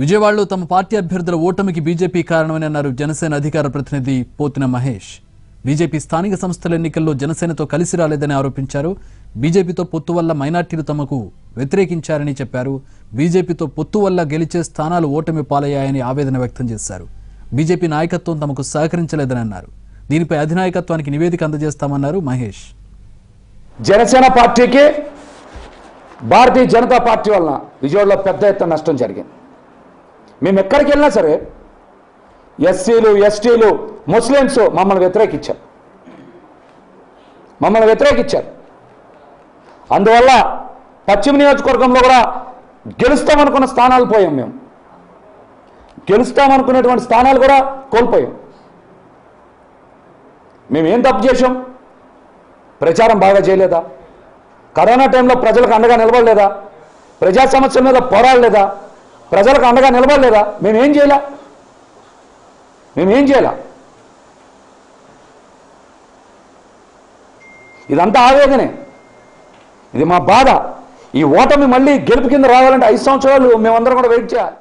విజయవాడలో తమ పార్టీ అభ్యర్థుల ఓటమికి బీజేపీ కారణమని అన్నారు జనసేన అధికార ప్రతినిధి పోతిన మహేష్. బీజేపీ స్థానిక సంస్థల ఎన్నికల్లో జనసేనతో కలిసి రాలేదని ఆరోపించారు. బీజేపీతో పొత్తు వల్ల మైనార్టీలు తమకు వ్యతిరేకించారని చెప్పారు. బీజేపీతో పొత్తు వల్ల గెలిచే స్థానాలు ఓటమి పాలయ్యాయని ఆవేదన వ్యక్తం చేశారు. బీజేపీ నాయకత్వం తమకు సహకరించలేదని అన్నారు. దీనిపై అధినాయకత్వానికి నివేదిక అందజేస్తామన్నారు మహేష్. జనసేన పార్టీకి భారతీయ జనతా పార్టీ వలన విజయవాడలో పెద్ద ఎత్తున నష్టం జరిగింది. మేము ఎక్కడికి వెళ్ళినా సరే ఎస్సీలు ఎస్టీలు ముస్లిమ్స్ మమ్మల్ని వ్యతిరేకించారు. మమ్మల్ని వ్యతిరేకించారు. అందువల్ల పశ్చిమ నియోజకవర్గంలో కూడా గెలుస్తామనుకున్న స్థానాలు పోయాం మేము. గెలుస్తామనుకునేటువంటి స్థానాలు కూడా కోల్పోయాం. మేము ఏం తప్పు చేసాం ప్రచారం బాగా చేయలేదా? కరోనా టైంలో ప్రజలకు అండగా నిలబడలేదా? ప్రజా సమస్యల మీద పోరాడలేదా? ప్రజలకు అండగా నిలబడలేదా? మేమేం చేయలే? మేమేం చేయలే? ఇదంతా ఆవేదనే. ఇది మా బాధ. ఈ ఓటమి మళ్ళీ గెలుపు కింద రావాలంటే ఐదు సంవత్సరాలు మేమందరం కూడా వెయిట్ చేయాలి.